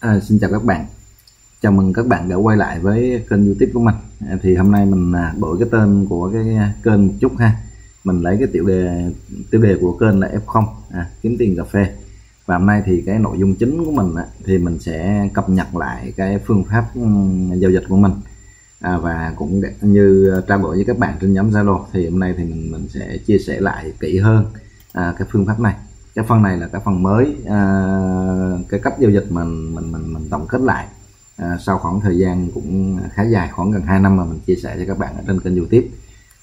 À, xin chào các bạn. Chào mừng các bạn đã quay lại với kênh youtube của mình. À, thì hôm nay mình à, đổi cái tên của cái kênh một chút ha. Mình lấy cái tiểu đề tiêu đề của kênh là F0 à, kiếm tiền cà phê. Và hôm nay thì cái nội dung chính của mình á, thì mình sẽ cập nhật lại cái phương pháp giao dịch của mình. À, và cũng như trao đổi với các bạn trên nhóm Zalo thì hôm nay thì mình mình sẽ chia sẻ lại kỹ hơn à, cái phương pháp này cái phần này là cái phần mới à, cái cách giao dịch mình mình mình mình tổng kết lại. À, sau khoảng thời gian cũng khá dài khoảng gần 2 năm mà mình chia sẻ cho các bạn ở trên kênh youtube.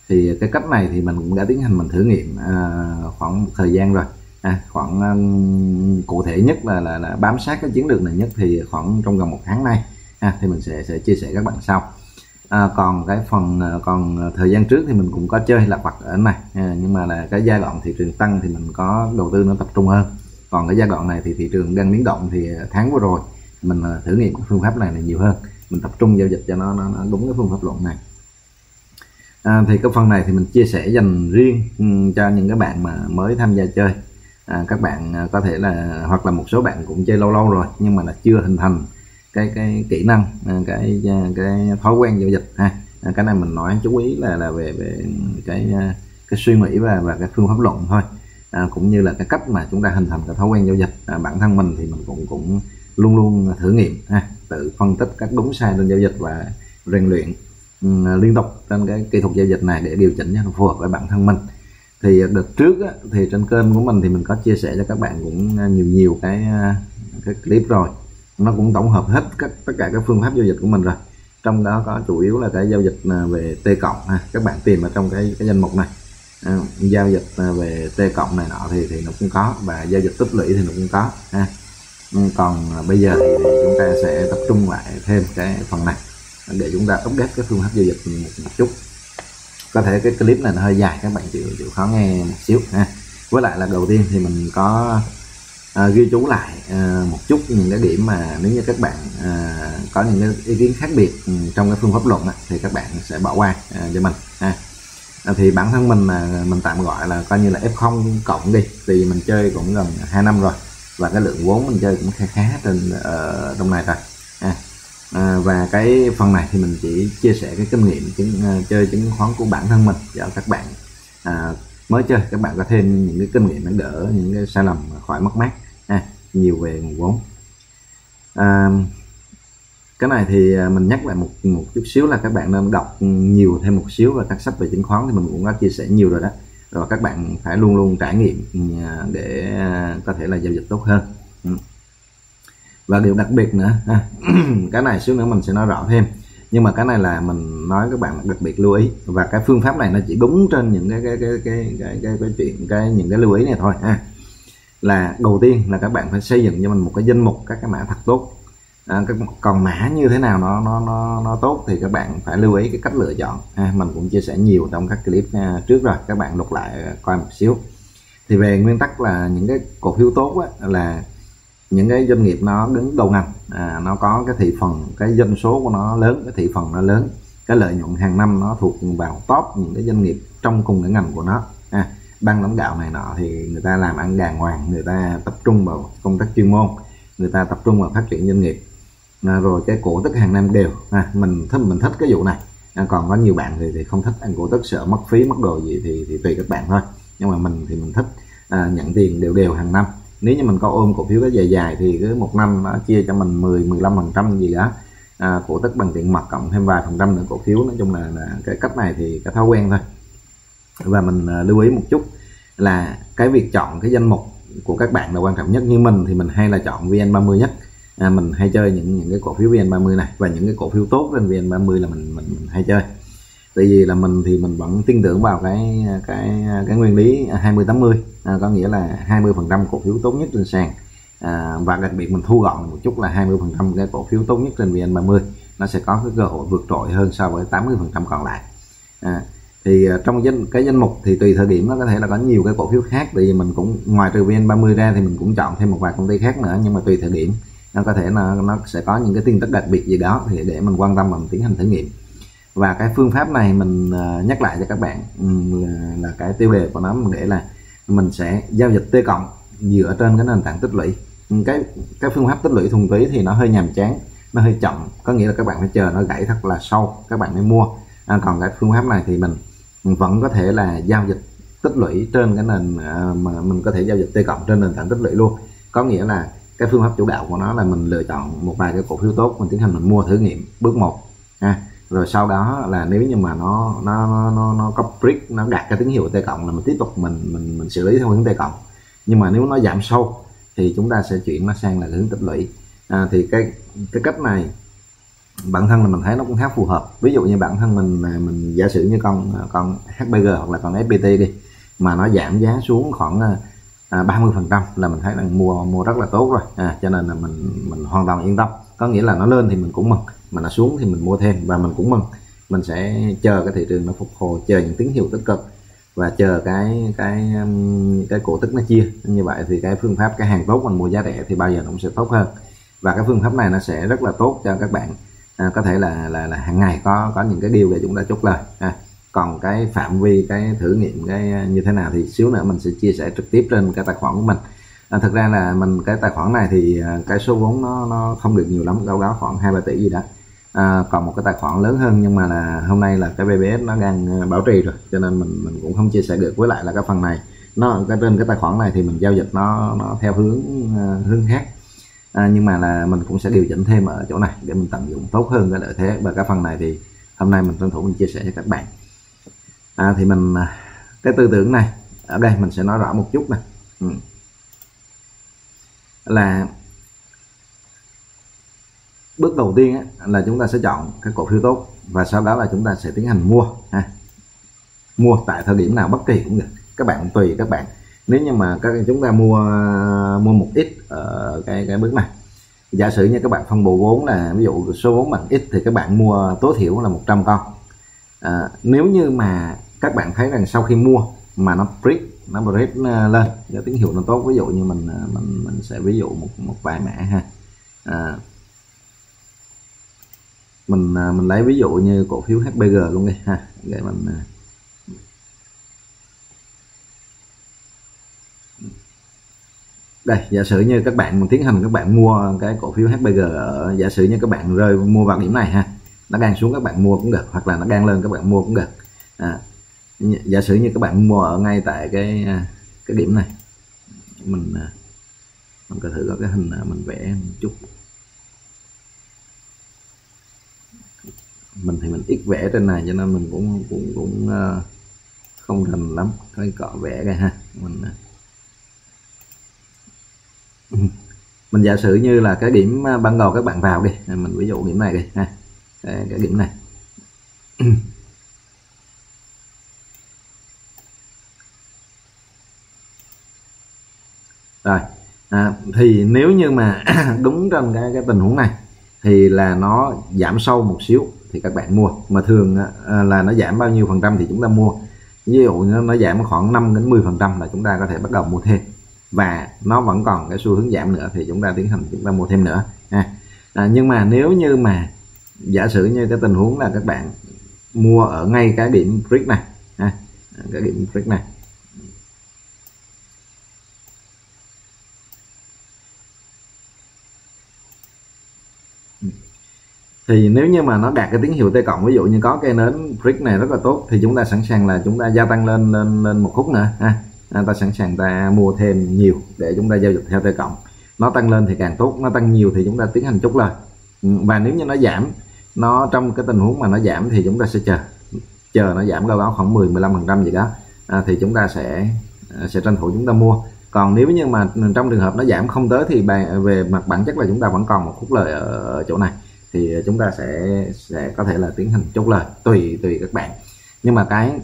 Thì cái cách này thì mình cũng đã tiến hành mình thử nghiệm à, khoảng một thời gian rồi. À, khoảng um, cụ thể nhất là, là là bám sát cái chiến lược này nhất thì khoảng trong gần một tháng nay. À, thì mình sẽ sẽ chia sẻ các bạn sau à, còn cái phần à, còn à, thời gian trước thì mình cũng có chơi lạc vặt ở này. À, nhưng mà là cái giai đoạn thị trường tăng thì mình có đầu tư nó tập trung hơn. Còn cái giai đoạn này thì thị trường đang biến động thì à, tháng vừa rồi mình thử nghiệm phương pháp này là nhiều hơn. Mình tập trung giao dịch cho nó, nó, nó đúng cái phương pháp luận này. À, thì cái phần này thì mình chia sẻ dành riêng ừ, cho những cái bạn mà mới tham gia chơi. À, các bạn có thể là hoặc là một số bạn cũng chơi lâu lâu rồi nhưng mà là chưa hình thành cái cái kỹ năng à, cái à, cái thói quen giao dịch ha. À, cái này mình nói chú ý là là về về cái cái suy nghĩ và và cái phương pháp luận thôi. À, cũng như là cái cách mà chúng ta hình thành cái thói quen giao dịch. À, bản thân mình thì mình cũng cũng luôn luôn thử nghiệm ha. Tự phân tích các đúng sai trên giao dịch và rèn luyện um, liên tục trên cái kỹ thuật giao dịch này để điều chỉnh cho nó phù hợp với bản thân mình. Thì đợt trước á, thì trên kênh của mình thì mình có chia sẻ cho các bạn cũng nhiều nhiều cái cái clip rồi nó cũng tổng hợp hết các tất cả các phương pháp giao dịch của mình rồi. Trong đó có chủ yếu là cái giao dịch à, về T cộng ha các bạn tìm ở trong cái cái danh mục này. À, giao dịch à, về T cộng này nọ thì thì nó cũng có và giao dịch tích lũy thì nó cũng có ha. Ừ, còn à, bây giờ thì, thì chúng ta sẽ tập trung lại thêm cái phần này để chúng ta update cái phương pháp giao dịch một, một chút. Có thể cái clip này nó hơi dài các bạn chịu chịu khó nghe một xíu ha. Với lại là đầu tiên thì mình có à, ghi chú lại à, một chút những cái điểm mà nếu như các bạn à, có những cái ý kiến khác biệt ừ, trong cái phương pháp luận á, thì các bạn sẽ bỏ qua à, cho mình ha. À, thì bản thân mình là mình tạm gọi là coi như là F0 cộng đi vì mình chơi cũng gần 2 năm rồi và cái lượng vốn mình chơi cũng khá khá trên ở trong này rồi à, à, và cái phần này thì mình chỉ chia sẻ cái kinh nghiệm chứng, uh, chơi chứng khoán của bản thân mình cho các bạn à, mới chơi. Các bạn có thêm những cái kinh nghiệm để đỡ những cái sai lầm khỏi mất mát nhiều về nguồn vốn. À, cái này thì à, mình nhắc lại một một chút xíu là các bạn nên đọc nhiều thêm một xíu về các sách về chứng khoán thì mình cũng đã chia sẻ nhiều rồi đó. Rồi các bạn phải luôn luôn trải nghiệm ừ, để à, có thể là giao dịch tốt hơn. Ừ. Và điều đặc biệt nữa à, cái này xíu nữa mình sẽ nói rõ thêm. Nhưng mà cái này là mình nói các bạn đặc biệt lưu ý. Và cái phương pháp này nó chỉ đúng trên những cái cái cái cái cái cái, cái chuyện cái những cái lưu ý này thôi ha là đầu tiên là các bạn phải xây dựng cho mình một cái danh mục các cái mã thật tốt. À, các còn mã như thế nào nó nó nó nó tốt thì các bạn phải lưu ý cái cách lựa chọn. À, mình cũng chia sẻ nhiều trong các clip à, trước rồi các bạn lục lại coi một xíu. Thì về nguyên tắc là những cái cổ phiếu tốt á, là những cái doanh nghiệp nó đứng đầu ngành à, nó có cái thị phần cái doanh số của nó lớn cái thị phần nó lớn cái lợi nhuận hàng năm nó thuộc vào top những cái doanh nghiệp trong cùng cái ngành của nó. À, băng lãnh đạo này nọ thì người ta làm ăn đàng hoàng người ta tập trung vào công tác chuyên môn người ta tập trung vào phát triển doanh nghiệp. À, rồi cái cổ tức hàng năm đều à, mình thích mình thích cái vụ này. À, còn có nhiều bạn thì, thì không thích ăn cổ tức sợ mất phí mất đồ gì thì, thì tùy các bạn thôi. Nhưng mà mình thì mình thích à, nhận tiền đều đều hàng năm. Nếu như mình có ôm cổ phiếu cái dài dài thì cứ một năm nó chia cho mình 10 15 phần trăm gì đó. À, cổ tức bằng tiền mặt cộng thêm vài phần trăm nữa cổ phiếu. Nói chung là, là cái cách này thì cái thói quen thôi và mình ờ, lưu ý một chút là cái việc chọn cái danh mục của các bạn là quan trọng nhất. Như mình thì mình hay là chọn VN30 nhất. À, mình hay chơi những những cái cổ phiếu VN30 này và những cái cổ phiếu tốt trên VN30 là mình mình, mình hay chơi. Tại vì là mình thì mình vẫn tin tưởng vào cái cái cái nguyên lý 20 80 à, có nghĩa là 20 phần trăm cổ phiếu tốt nhất trên sàn. À, và đặc biệt mình thu gọn một chút là 20 phần trăm cái cổ phiếu tốt nhất trên VN30 nó sẽ có cái cơ hội vượt trội hơn so với 80 phần trăm còn lại. À, thì à, trong danh cái danh mục thì tùy thời điểm nó có thể là có nhiều cái cổ phiếu khác tại vì mình cũng ngoài trừ VN30 ra thì mình cũng chọn thêm một vài công ty khác nữa nhưng mà tùy thời điểm nó có thể là nó sẽ có những cái tin tức đặc biệt gì đó thì để mình quan tâm mình tiến hành thử nghiệm. Và cái phương pháp này mình à, nhắc lại cho các bạn ừ, là, là cái tiêu đề của nó mình để là mình sẽ giao dịch T cộng dựa trên cái nền tảng tích lũy. Ừ, cái cái phương pháp tích lũy thuần túy thì nó hơi nhàm chán nó hơi chậm có nghĩa là các bạn phải chờ nó gãy thật là sâu các bạn mới mua. À, còn cái phương pháp này thì mình vẫn có thể là giao dịch tích lũy trên cái nền à, mà mình có thể giao dịch t cộng trên nền tảng tích lũy luôn. Có nghĩa là cái phương pháp chủ đạo của nó là mình lựa chọn một vài cái cổ phiếu tốt mình tiến hành mình mua thử nghiệm bước một ha. Rồi sau đó là nếu như mà nó nó nó nó có brick nó đạt cái tín hiệu t cộng là mình tiếp tục mình mình mình xử lý theo hướng t cộng. Nhưng mà nếu nó giảm sâu thì chúng ta sẽ chuyển nó sang là hướng tích lũy. À, thì cái cái cách này bản thân là mình thấy nó cũng khá phù hợp. Ví dụ như bản thân mình à, mình giả sử như con à, con HBG hoặc là con FPT đi mà nó giảm giá xuống khoảng à, ba 30 phần trăm là mình thấy là mua mua rất là tốt rồi. À, cho nên là mình mình hoàn toàn yên tâm. Có nghĩa là nó lên thì mình cũng mừng mà nó xuống thì mình mua thêm và mình cũng mừng. Mình sẽ chờ cái thị trường nó phục hồi chờ những tín hiệu tích cực và chờ cái cái um, cái cổ tức nó chia. Như vậy thì cái phương pháp cái hàng tốt mình mua giá rẻ thì bao giờ nó cũng sẽ tốt hơn. Và cái phương pháp này nó sẽ rất là tốt cho các bạn à, có thể là là là hàng ngày có có những cái điều để chúng ta chốt lời à, còn cái phạm vi cái thử nghiệm cái à, như thế nào thì xíu nữa mình sẽ chia sẻ trực tiếp trên cái tài khoản của mình. À, thực ra là mình cái tài khoản này thì à, cái số vốn nó nó không được nhiều lắm đâu đó khoảng hai ba tỷ gì đó. À, còn một cái tài khoản lớn hơn nhưng mà là hôm nay là cái BBS nó đang à, bảo trì rồi cho nên mình mình cũng không chia sẻ được. Với lại là cái phần này nó cái trên cái tài khoản này thì mình giao dịch nó nó theo hướng uh, hướng khác à, nhưng mà là mình cũng sẽ điều chỉnh thêm ở chỗ này để mình tận dụng tốt hơn cái lợi thế. Và cái phần này thì hôm nay mình tranh thủ mình chia sẻ cho các bạn. À, thì mình à, cái tư tưởng này ở đây mình sẽ nói rõ một chút này ừ. là bước đầu tiên á, là chúng ta sẽ chọn cái cổ phiếu tốt và sau đó là chúng ta sẽ tiến hành mua ha. mua tại thời điểm nào bất kỳ cũng được. Các bạn tùy các bạn nếu như mà các chúng ta mua mua một ít ở cái cái bước này. Giả sử như các bạn phân bổ vốn là ví dụ số vốn bằng ít thì các bạn mua tối thiểu là 100 con. À, nếu như mà các bạn thấy rằng sau khi mua mà nó break nó break ờ, lên cái tín hiệu nó tốt ví dụ như mình mình mình sẽ ví dụ một một vài mã ha. À, mình mình lấy ví dụ như cổ phiếu HBG luôn đi ha để mình đây giả sử như các bạn tiến hành các bạn mua cái cổ phiếu HBG ở giả sử như các bạn rơi mua vào điểm này ha nó đang xuống các bạn mua cũng được hoặc là nó đang lên các bạn mua cũng được. À, giả sử như các bạn mua ở ngay tại cái à, cái điểm này mình à, mình có thử có cái hình mình vẽ một chút. Mình thì mình ít vẽ trên này cho nên mình cũng cũng cũng à, không thành lắm cái cọ vẽ đây ha mình Ừ. mình giả sử như là cái điểm à, ban đầu các bạn vào đi. À, mình ví dụ điểm này đi ha. Cái, cái điểm này. Rồi à, thì nếu như mà đúng trong cái cái tình huống này thì là nó giảm sâu một xíu thì các bạn mua. Mà thường à, là nó giảm bao nhiêu phần trăm thì chúng ta mua. Ví dụ nó, nó giảm khoảng 5 đến 10 phần trăm là chúng ta có thể bắt đầu mua thêm và nó vẫn còn cái xu hướng giảm nữa thì chúng ta tiến hành chúng ta mua thêm nữa à, à, nhưng mà nếu như mà giả sử như cái tình huống là các bạn mua ở ngay cái điểm brick này ha, cái điểm brick này. Thì nếu như mà nó đạt cái tín hiệu T cộng ví dụ như có cây nến brick này rất là tốt thì chúng ta sẵn sàng là chúng ta gia tăng lên lên lên một khúc nữa ha à, ta sẵn sàng ta mua thêm nhiều để chúng ta giao dịch theo T cộng. Nó tăng lên thì càng tốt nó tăng nhiều thì chúng ta tiến hành chốt lời. Ừ, và nếu như nó giảm nó trong cái tình huống mà nó giảm thì chúng ta sẽ chờ. Chờ nó giảm đâu đó khoảng 10 15 phần trăm gì đó à, thì chúng ta sẽ à, sẽ tranh thủ chúng ta mua. Còn nếu như mà trong trường hợp nó giảm không tới thì về mặt bản chất là chúng ta vẫn còn một khúc lời ở chỗ này. Thì chúng ta sẽ sẽ có thể là tiến hành chốt lời tùy tùy các bạn. Nhưng mà cái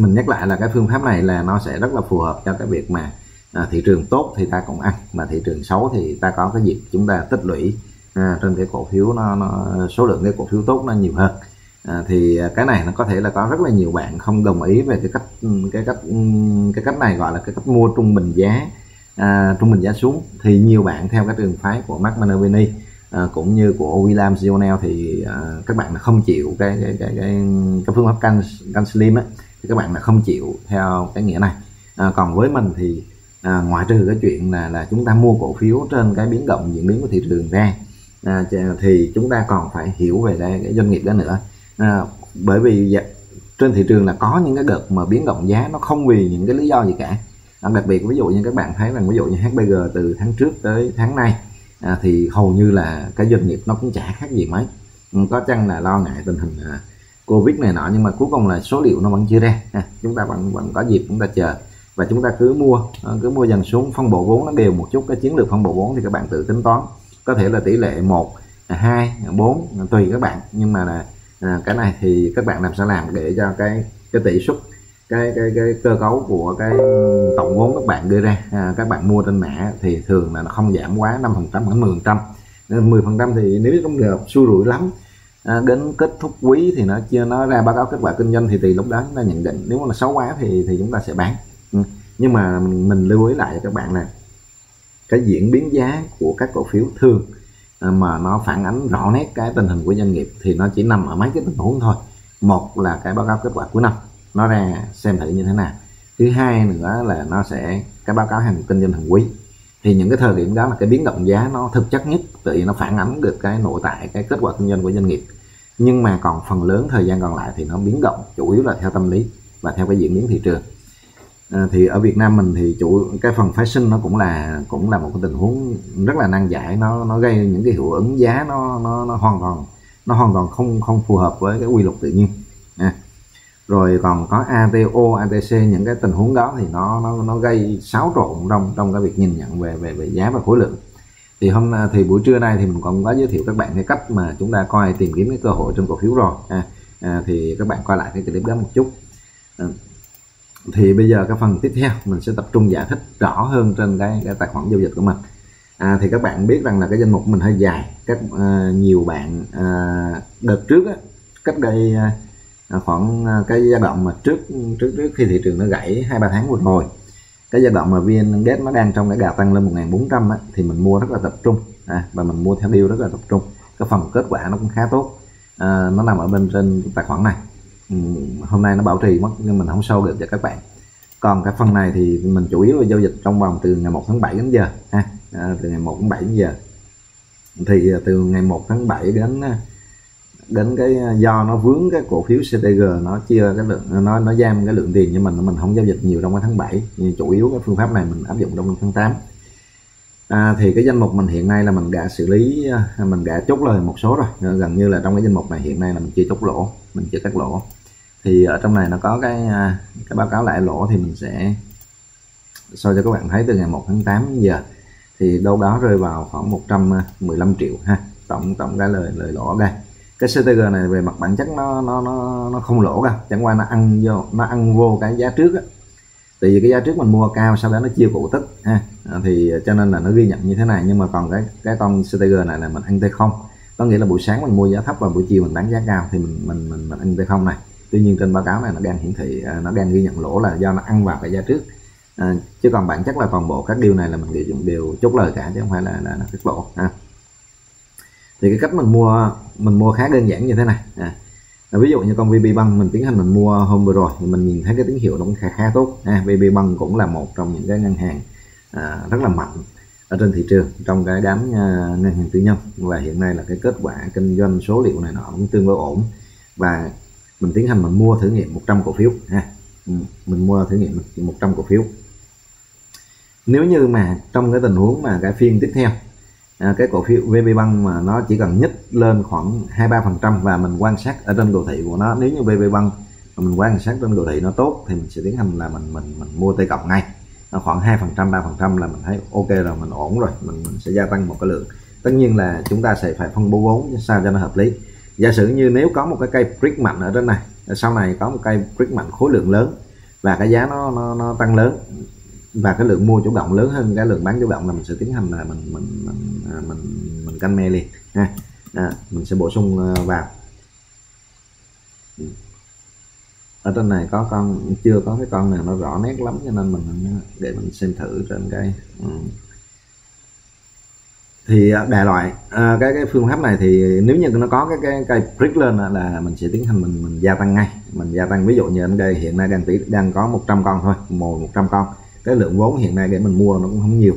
mình nhắc lại là cái phương pháp này là nó sẽ rất là phù hợp cho cái việc mà à, thị trường tốt thì ta cũng ăn mà thị trường xấu thì ta có cái dịp chúng ta tích lũy à, trên cái cổ phiếu nó, nó số lượng cái cổ phiếu tốt nó nhiều hơn. À, thì cái này nó có thể là có rất là nhiều bạn không đồng ý về cái cách cái cách cái cách này gọi là cái cách mua trung bình giá à, trung bình giá xuống. Thì nhiều bạn theo cái trường phái của Mark Manavini à, cũng như của William Zionel thì à, các bạn không chịu cái cái cái cái, cái phương pháp can, can slim á thì các bạn là không chịu theo cái nghĩa này. À, còn với mình thì à, ngoại trừ cái chuyện là là chúng ta mua cổ phiếu trên cái biến động diễn biến của thị trường ra à, thì chúng ta còn phải hiểu về đây cái doanh nghiệp đó nữa. À, bởi vì dạ, trên thị trường là có những cái đợt mà biến động giá nó không vì những cái lý do gì cả. À, đặc biệt ví dụ như các bạn thấy rằng ví dụ như HBG từ tháng trước tới tháng này à, thì hầu như là cái doanh nghiệp nó cũng chả khác gì mấy. Ừ, có chăng là lo ngại tình hình à, covid này nọ nhưng mà cuối cùng là số liệu nó vẫn chưa ra. Ha. chúng ta vẫn vẫn có dịp chúng ta chờ. Và chúng ta cứ mua ờ, cứ mua dần xuống. Phân bổ vốn nó đều một chút. Cái chiến lược phân bổ vốn thì các bạn tự tính toán. Có thể là tỷ lệ 1 2 4 tùy các bạn. Nhưng mà là à, cái này thì các bạn làm sao làm để cho cái cái tỷ suất cái cái cái cơ cấu của cái tổng vốn các bạn đưa ra. À, các bạn mua trên mã thì thường là nó không giảm quá 5 phần trăm khoảng 10 phần trăm. 10 phần trăm thì nếu trong trường hợp xui rủi lắm à, đến kết thúc quý thì nó chưa nó ra báo cáo kết quả kinh doanh thì thì lúc đó chúng ta nhận định nếu mà xấu quá thì thì chúng ta sẽ bán. Ừ. nhưng mà mình lưu ý lại cho các bạn này cái diễn biến giá của các cổ phiếu thường à, mà nó phản ánh rõ nét cái tình hình của doanh nghiệp thì nó chỉ nằm ở mấy cái tình huống thôi. Một là cái báo cáo kết quả cuối năm nó ra xem thử như thế nào. Thứ hai nữa là nó sẽ cái báo cáo hàng kinh doanh hàng quý. Thì những cái thời điểm đó là cái biến động giá nó thực chất nhất tự nó phản ánh được cái nội tại cái kết quả kinh doanh của doanh nghiệp nhưng mà còn phần lớn thời gian còn lại thì nó biến động chủ yếu là theo tâm lý và theo cái diễn biến thị trường. À, thì ở Việt Nam mình thì chủ cái phần phái sinh nó cũng là cũng là một cái tình huống rất là nan giải. Nó nó gây những cái hiệu ứng giá nó nó, nó hoàn toàn nó hoàn toàn không không phù hợp với cái quy luật tự nhiên. À. rồi còn có ATO, ATC những cái tình huống đó thì nó nó nó gây xáo trộn trong trong cái việc nhìn nhận về về về giá và khối lượng thì hôm à, thì buổi trưa nay thì mình còn có giới thiệu các bạn cái cách mà chúng ta coi tìm kiếm cái cơ hội trong cổ phiếu rồi. À, à, thì các bạn coi lại cái clip đó một chút. À, thì bây giờ cái phần tiếp theo mình sẽ tập trung giải thích rõ hơn trên cái, cái tài khoản giao dịch của mình. À, thì các bạn biết rằng là cái danh mục mình hơi dài. Các à, nhiều bạn à, đợt trước á, cách đây à, à khoảng à, cái giai đoạn mà trước trước trước khi thị trường nó gãy hai ba tháng vừa rồi cái giai đoạn mà vn index nó đang trong cái đà tăng lên 1400 á, thì mình mua rất là tập trung à, và mình mua theo điều rất là tập trung. Cái phần kết quả nó cũng khá tốt à, nó nằm ở bên trên tài khoản này. Ừ, hôm nay nó bảo trì mất nhưng mình không sâu được cho các bạn. Còn cái phần này thì mình chủ yếu là giao dịch trong vòng từ ngày 1 tháng 7 đến giờ ha à, từ ngày 1 tháng 7 đến giờ. Thì à, từ ngày 1 tháng 7 đến à, đến cái à, do nó vướng cái cổ phiếu CTG nó chia cái lượng nó nó giam cái lượng tiền cho mình mình không giao dịch nhiều trong cái tháng 7 nhưng chủ yếu cái phương pháp này mình áp dụng trong tháng 8 à, thì cái danh mục mình hiện nay là mình đã xử lý à, mình đã chốt lời một số rồi. Ờ, gần như là trong cái danh mục này hiện nay là mình chưa chốt lỗ mình chưa cắt lỗ. Thì ở trong này nó có cái à, cái báo cáo lại lỗ thì mình sẽ so cho các bạn thấy từ ngày 1 tháng 8 giờ. Thì đâu đó rơi vào khoảng 115 triệu ha. Tổng tổng cái lời lời lỗ đây cái CTG này về mặt bản chất nó nó nó nó không lỗ đâu chẳng qua nó ăn vô nó ăn vô cái giá trước á. Tại vì cái giá trước mình mua cao sau đó nó chia cổ tức ha. À, thì à, cho nên là nó ghi nhận như thế này. Nhưng mà còn cái cái con CTG này là mình ăn t không. Có nghĩa là buổi sáng mình mua giá thấp và buổi chiều mình bán giá cao thì mình mình mình, mình ăn t không này. Tuy nhiên trên báo cáo này nó đang hiển thị à, nó đang ghi nhận lỗ là do nó ăn vào cái giá trước. À, chứ còn bản chất là toàn bộ các điều này là mình đều đều chốt lời cả chứ không phải là là, là cắt lỗ ha thì cái cách mình mua mình mua khá đơn giản như thế này. À, à ví dụ như con VB băng mình tiến hành mình mua hôm vừa rồi thì mình nhìn thấy cái tín hiệu nó cũng khá khá tốt. À, VB băng cũng là một trong những cái ngân hàng à, rất là mạnh ở trên thị trường trong cái đám à, ngân hàng tư nhân. Và hiện nay là cái kết quả kinh doanh số liệu này nó cũng tương đối ổn. Và mình tiến hành mình mua thử nghiệm 100 cổ phiếu ha. Ừ, mình mua thử nghiệm 100 cổ phiếu. Nếu như mà trong cái tình huống mà cái phiên tiếp theo à, cái cổ phiếu VB Bank mà nó chỉ cần nhích lên khoảng 23 phần trăm và mình quan sát ở trên đồ thị của nó. Nếu như VB Bank mà mình quan sát trên đồ thị nó tốt thì mình sẽ tiến hành là mình mình mình mua T cộng ngay. Nó khoảng 2 phần trăm 3 phần trăm là mình thấy ok rồi mình ổn rồi mình, mình sẽ gia tăng một cái lượng. Tất nhiên là chúng ta sẽ phải phân bố vốn sao cho nó hợp lý. Giả sử như nếu có một cái cây brick mạnh ở trên này sau này có một cây brick mạnh khối lượng lớn và cái giá nó nó, nó tăng lớn và cái lượng mua chủ động lớn hơn cái lượng bán chủ động là mình sẽ tiến hành là mình mình mình à, mình, mình canh me liền ha. À, mình sẽ bổ sung ờ, vào. Ừ. Ở trên này có con chưa có cái con nào nó rõ nét lắm cho nên mình ờ, để mình xem thử trên cái ừ. Thì ờ, đại loại à, cái cái phương pháp này thì nếu như nó có cái cái cây prick lên là mình sẽ tiến hành mình mình gia tăng ngay. Mình gia tăng ví dụ như ở đây hiện nay đang tỷ đang có 100 con thôi mồi 100 con. Cái lượng vốn hiện nay để mình mua nó cũng không nhiều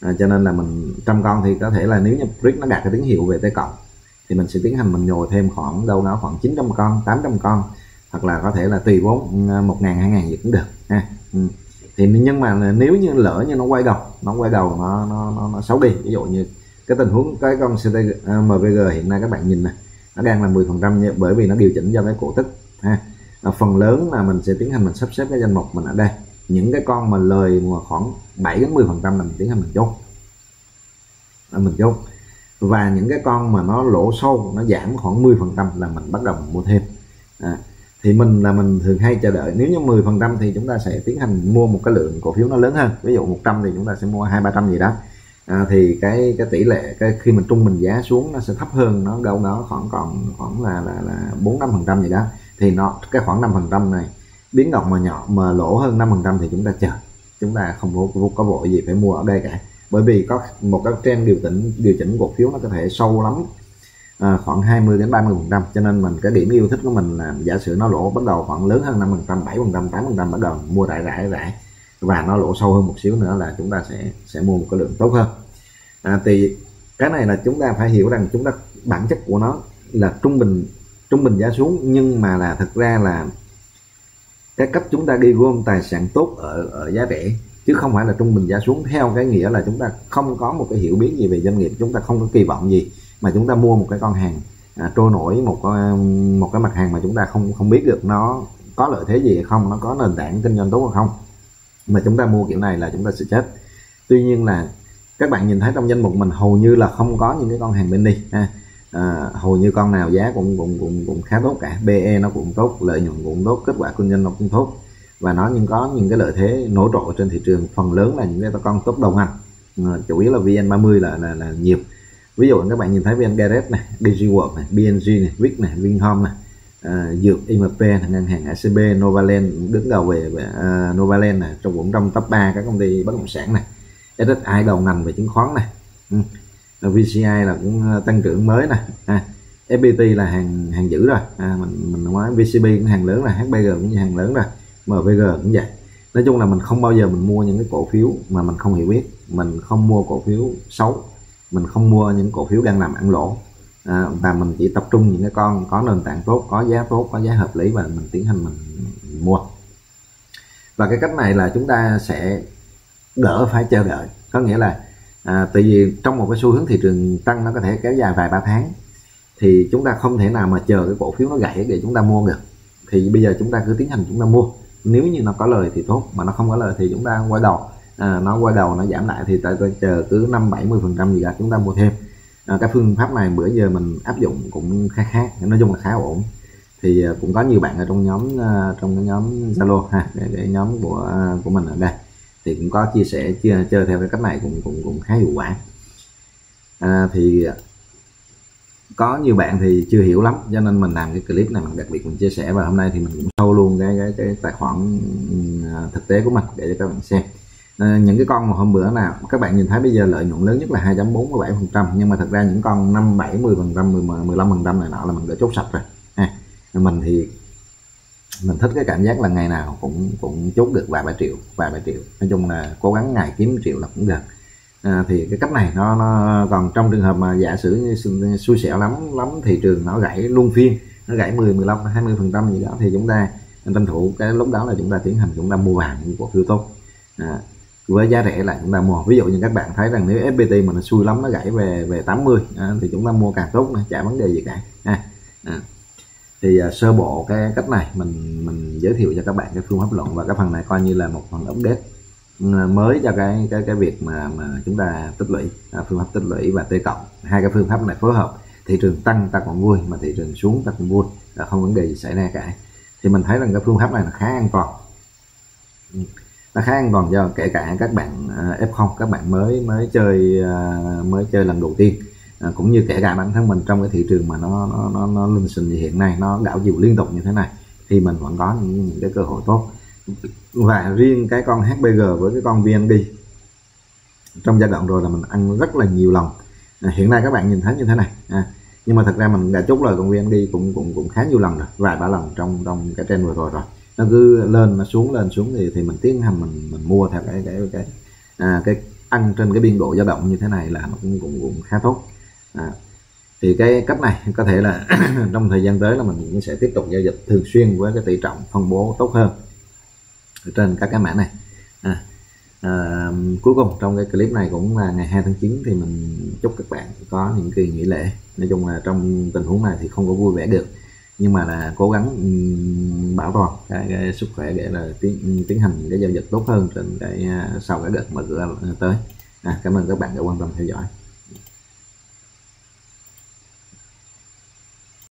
à, cho nên là mình trăm con thì có thể là nếu như brick nó đạt cái tín hiệu về tới cộng thì mình sẽ tiến hành mình nhồi thêm khoảng đâu đó khoảng 900 con 800 con hoặc là có thể là tùy vốn à, một ngàn hai ngàn gì cũng được ha. Ừ. thì nhưng mà nếu như lỡ như nó quay đầu nó quay đầu nó nó nó, nó xấu đi ví dụ như cái tình huống cái con CT MVG à, hiện nay các bạn nhìn này nó đang là 10 phần trăm bởi vì nó điều chỉnh do cái cổ tức ha. Phần lớn là mình sẽ tiến hành mình sắp xếp cái danh mục mình ở đây những cái con mà lời mà khoảng 7 đến 10 phần trăm là mình tiến hành mình chốt. Là mình chốt. Và những cái con mà nó lỗ sâu nó giảm khoảng 10 phần trăm là mình bắt đầu mình mua thêm. À, thì mình là mình thường hay chờ đợi. Nếu như 10 phần trăm thì chúng ta sẽ tiến hành mua một cái lượng cổ phiếu nó lớn hơn. Ví dụ 100 thì chúng ta sẽ mua hai ba trăm gì đó. À, thì cái cái tỷ lệ cái khi mình trung bình giá xuống nó sẽ thấp hơn nó đâu đó khoảng còn khoảng là là là bốn năm phần trăm gì đó. Thì nó cái khoảng năm phần trăm này biến động mà nhỏ mà lỗ hơn năm phần trăm thì chúng ta chờ. Chúng ta không có, có vội gì phải mua ở đây cả. Bởi vì có một cái trend điều chỉnh điều chỉnh cổ phiếu nó có thể sâu lắm. À, khoảng 20 đến 30 phần trăm. Cho nên mình cái điểm yêu thích của mình là giả sử nó lỗ bắt đầu khoảng lớn hơn 5 phần trăm 7 phần trăm 8 phần trăm bắt đầu mua rải rải rải. Và nó lỗ sâu hơn một xíu nữa là chúng ta sẽ sẽ mua một cái lượng tốt hơn. À, thì cái này là chúng ta phải hiểu rằng chúng ta bản chất của nó là trung bình trung bình giá xuống. Nhưng mà là thực ra là cái cách chúng ta đi gom tài sản tốt ở ở giá rẻ chứ không phải là trung bình giá xuống. Theo cái nghĩa là chúng ta không có một cái hiểu biết gì về doanh nghiệp chúng ta không có kỳ vọng gì mà chúng ta mua một cái con hàng à, trôi nổi một cái, một cái mặt hàng mà chúng ta không không biết được nó có lợi thế gì hay không nó có nền tảng kinh doanh tốt hay không. Mà chúng ta mua kiểu này là chúng ta sẽ chết. Tuy nhiên là các bạn nhìn thấy trong danh mục mình hầu như là không có những cái con hàng bên đi ha à, hầu như con nào giá cũng cũng cũng cũng khá tốt cả. PE nó cũng tốt lợi nhuận cũng tốt kết quả kinh doanh nó cũng tốt. Và nó nhưng có những cái lợi thế nổi trội trên thị trường. Phần lớn là những cái con tốt đầu ngành à, ừ, chủ yếu là VN30 là, là là nhiều. Ví dụ các bạn nhìn thấy VN Direct này, DigiWorld này, BNG này, Vic này, Vinhome này, à, Dược IMP này, ngân hàng ACB, Novaland đứng đầu về, về uh, Novaland này, trong cũng trong top 3 các công ty bất động sản này, SSI đầu ngành về chứng khoán này, ừ. Ờ, VCI là cũng ờ, tăng trưởng mới này, à, FPT là hàng hàng giữ rồi, à, mình mình nói VCB cũng hàng lớn là HBG cũng như hàng lớn rồi, MVG cũng vậy. Nói chung là mình không bao giờ mình mua những cái cổ phiếu mà mình không hiểu biết, mình không mua cổ phiếu xấu. Mình không mua những cổ phiếu đang làm ăn lỗ. À, và mình chỉ tập trung những cái con có nền tảng tốt có giá tốt có giá hợp lý và mình tiến hành mình, mình mua. Và cái cách này là chúng ta sẽ đỡ phải chờ đợi. Có nghĩa là à, tại vì trong một cái xu hướng thị trường tăng nó có thể kéo dài vài ba tháng thì chúng ta không thể nào mà chờ cái cổ phiếu nó gãy để chúng ta mua được. Thì bây giờ chúng ta cứ tiến hành chúng ta mua. Nếu như nó có lời thì tốt mà nó không có lời thì chúng ta quay đầu. À, nó quay đầu nó giảm lại thì tại tôi chờ cứ năm bảy mươi phần trăm gì đó chúng ta mua thêm. À, cái phương pháp này bữa giờ mình áp dụng cũng khá khá nói chung là khá ổn. Thì à, cũng có nhiều bạn ở trong nhóm à, trong cái nhóm Zalo ha cái, cái nhóm của à, của mình ở đây thì cũng có chia sẻ chơi, chơi theo cái cách này cũng cũng cũng khá hiệu quả. À, thì có nhiều bạn thì chưa hiểu lắm cho nên mình làm cái clip này mình đặc biệt mình chia sẻ và hôm nay thì mình cũng sâu luôn cái cái, cái tài khoản ừ, à, thực tế của mình để cho các bạn xem. À, những cái con mà hôm bữa nào các bạn nhìn thấy bây giờ lợi nhuận lớn nhất là 2.47 phần trăm nhưng mà thật ra những con 5 7 10 phần trăm 15 phần trăm này nọ là mình đã chốt sạch rồi. À, mình thì mình thích cái cảm giác là ngày nào cũng cũng chốt được vài ba triệu vài ba triệu. Nói chung là cố gắng ngày kiếm triệu là cũng được. À, thì cái cách này nó, nó còn trong trường hợp mà giả sử như xui xẻo lắm lắm thị trường nó gãy luôn phiên nó gãy 10 15 20 phần trăm gì đó thì chúng ta tranh thủ cái lúc đó là chúng ta tiến hành chúng ta mua vàng những cổ phiếu tốt. À, với giá rẻ là chúng ta mua. Ví dụ như các bạn thấy rằng nếu FPT mà nó xui lắm nó gãy về về 80 à, thì chúng ta mua càng tốt nữa chả vấn đề gì cả. À, à thì uh, sơ bộ cái cách này mình mình giới thiệu cho các bạn cái phương pháp luận và cái phần này coi như là một phần update ừ, mới cho cái cái cái việc mà mà chúng ta tích lũy à, phương pháp tích lũy và t cộng. Hai cái phương pháp này phối hợp thị trường tăng ta còn vui mà thị trường xuống ta cũng vui là không vấn đề gì xảy ra cả. Thì mình thấy rằng cái phương pháp này là khá an toàn. Ừ, nó khá an toàn cho kể cả các bạn à, F0 các bạn mới mới chơi à, mới chơi lần đầu tiên à, cũng như kể cả bản thân mình trong cái thị trường mà nó nó nó, nó linh sinh như hiện nay nó đảo chiều liên tục như thế này thì mình vẫn có những, những cái cơ hội tốt. Và riêng cái con HBG với cái con VND trong giai đoạn rồi là mình ăn rất là nhiều lần. À, hiện nay các bạn nhìn thấy như thế này à, nhưng mà thật ra mình đã chốt lời con VND cũng cũng cũng khá nhiều lần rồi vài ba lần trong trong cái trend vừa rồi rồi. Nó cứ lên nó xuống lên xuống thì thì mình tiến hành mình mình mua theo cái cái cái à, cái ăn trên cái biên độ dao động như thế này là nó cũng cũng, cũng khá tốt à, thì cái cách này có thể là trong thời gian tới là mình cũng sẽ tiếp tục giao dịch thường xuyên với cái tỷ trọng phân bố tốt hơn trên các cái mã này. À, à, cuối cùng trong cái clip này cũng là ngày 2 tháng 9 thì mình chúc các bạn có những kỳ nghỉ lễ. Nói chung là trong tình huống này thì không có vui vẻ được nhưng mà là cố gắng ừ, bảo toàn cái, cái sức khỏe để là tiến tiến hành cái giao dịch tốt hơn trên cái à, sau cái đợt mở cửa tới. À, cảm ơn các bạn đã quan tâm theo dõi.